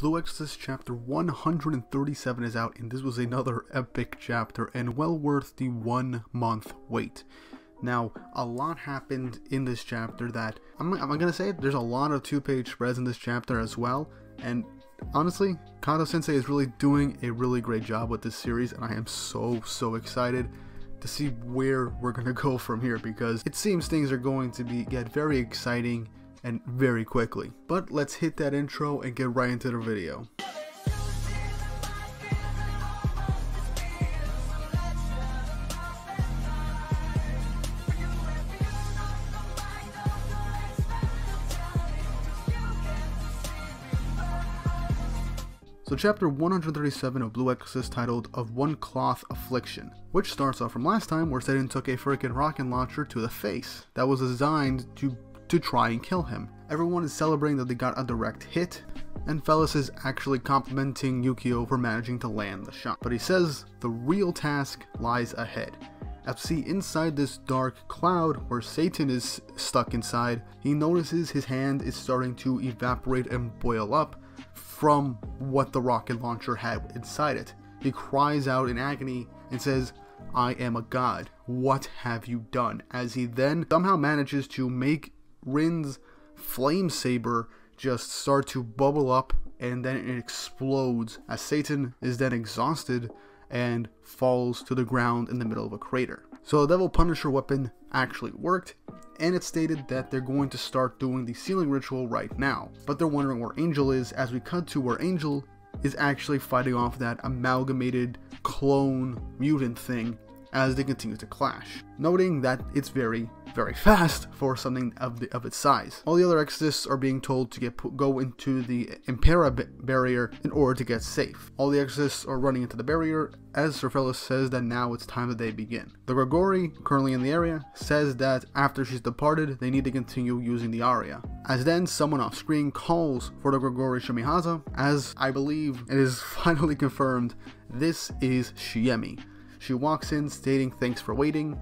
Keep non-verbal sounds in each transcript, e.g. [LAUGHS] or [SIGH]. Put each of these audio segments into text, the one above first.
Blue Exorcist chapter 137 is out, and this was another epic chapter and well worth the one month wait. Now, a lot happened in this chapter that I'm, I'm gonna say there's a lot of two page spreads in this chapter as well, and honestly, Kato Sensei is really doing a really great job with this series, and I am so, so excited to see where we're gonna [LAUGHS] go from here because it seems things are going to be get very exciting and very quickly. But let's hit that intro and get right into the video. So chapter 137 of Blue Exorcist titled Of One Cloth Affliction, which starts off from last time where Satan took a freaking rocket launcher to the face that was designed to to try and kill him. Everyone is celebrating that they got a direct hit, and Pheles is actually complimenting Yukio for managing to land the shot. But he says the real task lies ahead. See inside this dark cloud where Satan is stuck inside, he notices his hand is starting to evaporate and boil up from what the rocket launcher had inside it. He cries out in agony and says, I am a god. What have you done? As he then somehow manages to make Rin's flame saber just start to bubble up and then it explodes as Satan is then exhausted and falls to the ground in the middle of a crater. So the Devil Punisher weapon actually worked, and it stated that they're going to start doing the sealing ritual right now. But they're wondering where Angel is as we cut to where Angel is actually fighting off that amalgamated clone mutant thing as they continue to clash, noting that it's very very fast for something of, the, of its size. All the other exorcists are being told to get go into the Impera barrier in order to get safe. All the exorcists are running into the barrier as Sir Pheles says that now it's time that they begin. The Grigori, currently in the area, says that after she's departed, they need to continue using the aria. As then someone off screen calls for the Grigori Shemihaza, as I believe it is [LAUGHS] finally confirmed, this is Shiemi. She walks in stating thanks for waiting,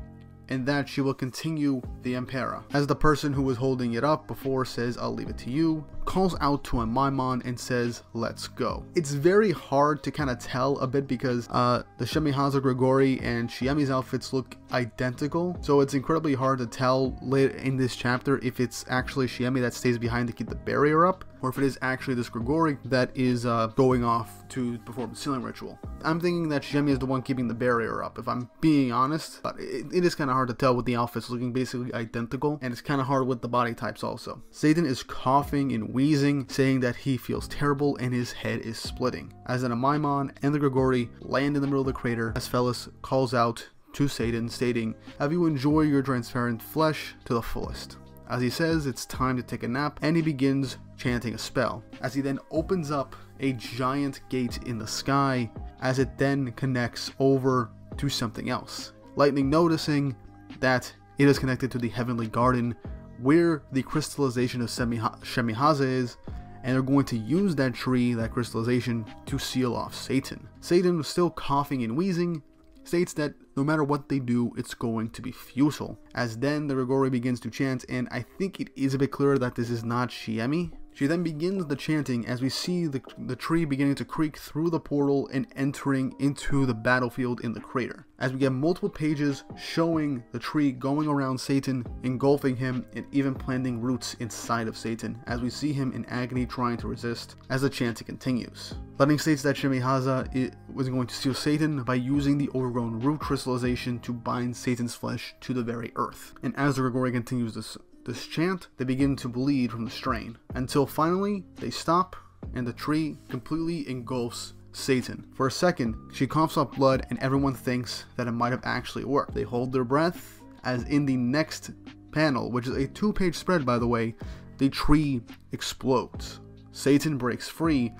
and that she will continue the Impera. As the person who was holding it up before says, I'll leave it to you, calls out to Amaimon and says, let's go. It's very hard to kind of tell a bit because uh, the Shemihaza Grigori and Shiemi's outfits look identical, so it's incredibly hard to tell late in this chapter if it's actually Shiemi that stays behind to keep the barrier up, or if it is actually this Grigori that is uh, going off to perform the sealing ritual. I'm thinking that Shiemi is the one keeping the barrier up, if I'm being honest, but it, it is kind of hard to tell with the outfits looking basically identical, and it's kind of hard with the body types also. Satan is coughing and wheezing, saying that he feels terrible and his head is splitting. As an Amaimon and the Grigori land in the middle of the crater, as Pheles calls out to Satan, stating, Have you enjoyed your transparent flesh to the fullest? As he says it's time to take a nap, and he begins chanting a spell. As he then opens up a giant gate in the sky, as it then connects over to something else. Lightning noticing that it is connected to the heavenly garden where the crystallization of Shemihaza is, and they're going to use that tree, that crystallization, to seal off Satan. Satan, was still coughing and wheezing, states that no matter what they do, it's going to be futile. As then the Grigori begins to chant, and I think it is a bit clearer that this is not Shiemi, she then begins the chanting as we see the, the tree beginning to creak through the portal and entering into the battlefield in the crater. As we get multiple pages showing the tree going around Satan, engulfing him, and even planting roots inside of Satan, as we see him in agony trying to resist as the chanting continues. Lightning states that Shemihaza was going to seal Satan by using the overgrown root crystallization to bind Satan's flesh to the very earth. And as the Grigori continues this this chant, they begin to bleed from the strain, until finally they stop and the tree completely engulfs Satan. For a second, she coughs up blood and everyone thinks that it might have actually worked. They hold their breath as in the next panel, which is a two page spread by the way, the tree explodes. Satan breaks free,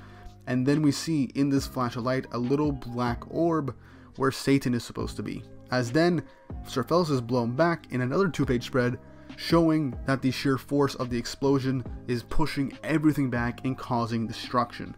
and then we see in this flash of light a little black orb where Satan is supposed to be. As then, Sir Pheles is blown back in another two page spread showing that the sheer force of the explosion is pushing everything back and causing destruction.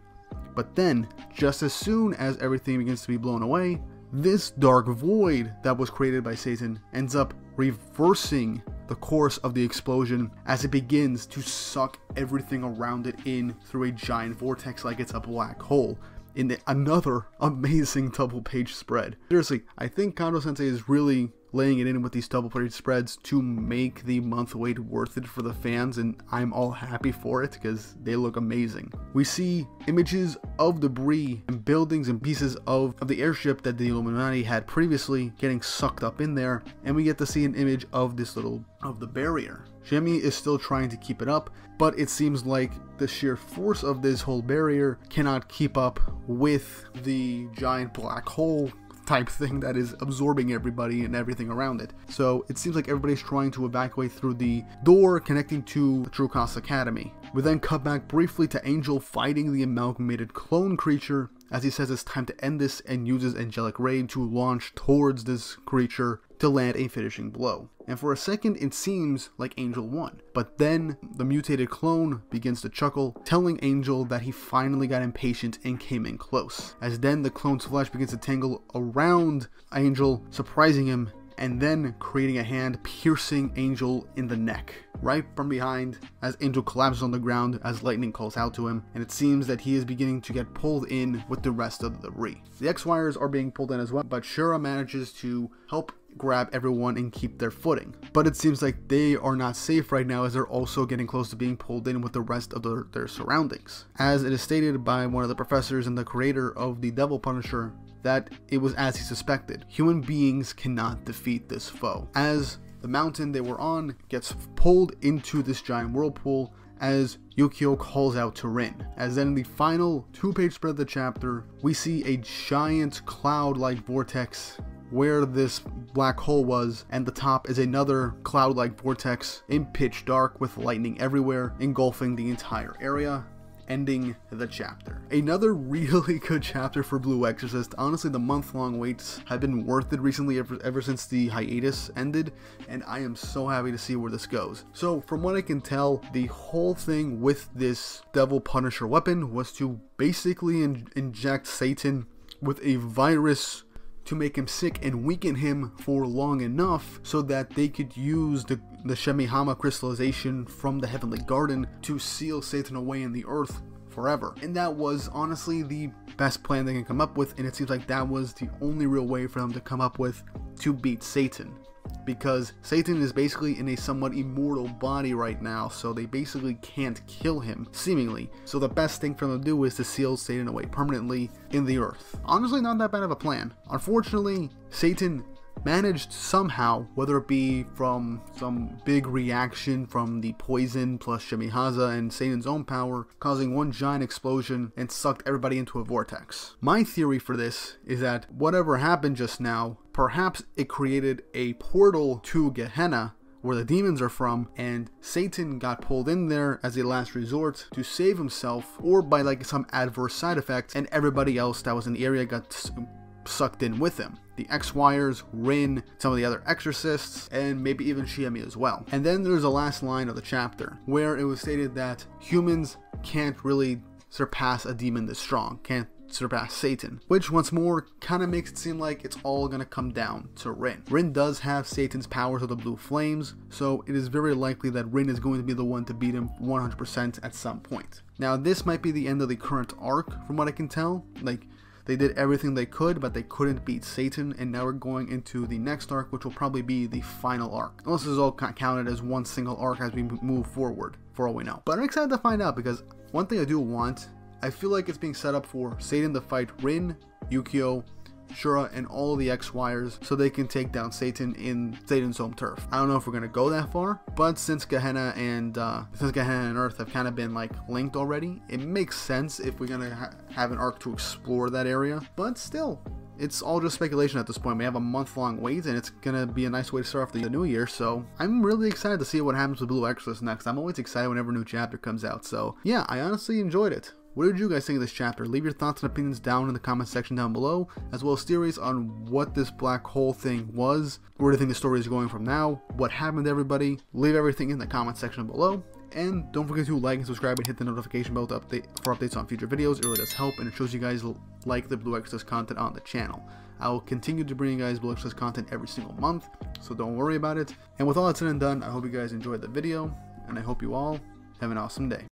But then, just as soon as everything begins to be blown away, this dark void that was created by Satan ends up reversing the course of the explosion as it begins to suck everything around it in through a giant vortex like it's a black hole in another amazing double page spread. Seriously, I think Kondo Sensei is really laying it in with these double page spreads to make the month wait worth it for the fans, and I'm all happy for it because they look amazing. We see images of debris and buildings and pieces of, of the airship that the Illuminati had previously getting sucked up in there, and we get to see an image of this little of the barrier. Shiemi is still trying to keep it up, but it seems like the sheer force of this whole barrier cannot keep up with the giant black hole type thing that is absorbing everybody and everything around it. So it seems like everybody's trying to evacuate through the door connecting to True Cross Academy. We then cut back briefly to Angel fighting the amalgamated clone creature as he says it's time to end this and uses Angelic Ray to launch towards this creature to land a finishing blow. And for a second, it seems like Angel won. But then the mutated clone begins to chuckle, telling Angel that he finally got impatient and came in close. As then the clone's flesh begins to tangle around Angel, surprising him and then creating a hand piercing Angel in the neck, right from behind, as Angel collapses on the ground as lightning calls out to him, and it seems that he is beginning to get pulled in with the rest of the debris. The Exwires are being pulled in as well, but Shura manages to help grab everyone and keep their footing. But it seems like they are not safe right now as they're also getting close to being pulled in with the rest of their, their surroundings. As it is stated by one of the professors and the creator of the Devil Punisher, that it was as he suspected. Human beings cannot defeat this foe. As the mountain they were on gets pulled into this giant whirlpool as Yukio calls out to Rin. As then in the final two-page spread of the chapter, we see a giant cloud-like vortex where this black hole was, and the top is another cloud-like vortex in pitch dark with lightning everywhere, engulfing the entire area ending the chapter. Another really [LAUGHS] good chapter for Blue Exorcist. Honestly, the month-long waits have been worth it recently ever, ever since the hiatus ended, and I am so happy to see where this goes. So, from what I can tell, the whole thing with this Devil Punisher weapon was to basically in inject Satan with a virus to make him sick and weaken him for long enough so that they could use the, the Shemihaza crystallization from the Heavenly Garden to seal Satan away in the earth forever. And that was honestly the best plan they can come up with, and it seems like that was the only real way for them to come up with to beat Satan because Satan is basically in a somewhat immortal body right now, so they basically can't kill him, seemingly. So the best thing for them to do is to seal Satan away permanently in the earth. Honestly, not that bad of a plan. Unfortunately, Satan managed somehow, whether it be from some big reaction from the poison plus Shemihaza and Satan's own power, causing one giant explosion and sucked everybody into a vortex. My theory for this is that whatever happened just now, perhaps it created a portal to Gehenna where the demons are from, and Satan got pulled in there as a last resort to save himself, or by like some adverse side effect, and everybody else that was in the area got sucked in with him. The Exwires, Rin, some of the other exorcists, and maybe even Shiemi as well. And then there's the last line of the chapter, where it was stated that humans can't really surpass a demon this strong, can't surpass Satan, which once more kind of makes it seem like it's all gonna come down to Rin. Rin does have Satan's powers of the blue flames, so it is very likely that Rin is going to be the one to beat him 100% at some point. Now this might be the end of the current arc from what I can tell, like they did everything they could, but they couldn't beat Satan, and now we're going into the next arc, which will probably be the final arc. Unless this is all counted as one single arc as we move forward, for all we know. But I'm excited to find out, because one thing I do want, I feel like it's being set up for Satan to fight Rin, Yukio, Shura, and all the Exwires so they can take down Satan in Satan's home turf. I don't know if we're gonna go that far, but since Gehenna and uh, since Gehenna and Earth have kind of been like linked already, it makes sense if we're gonna ha have an arc to explore that area. But still, it's all just speculation at this point. We have a month long wait, and it's gonna be a nice way to start off the new year. So I'm really excited to see what happens with Blue Exorcist next. I'm always excited whenever a new chapter comes out. So yeah, I honestly enjoyed it. What did you guys think of this chapter? Leave your thoughts and opinions down in the comment section down below, as well as theories on what this black hole thing was, where do you think the story is going from now, what happened to everybody. Leave everything in the comment section below. And don't forget to like and subscribe and hit the notification bell to update for updates on future videos. It really does help and it shows you guys like the Blue Exorcist content on the channel. I will continue to bring you guys Blue Exorcist content every single month, so don't worry about it. And with all that said and done, I hope you guys enjoyed the video, and I hope you all have an awesome day.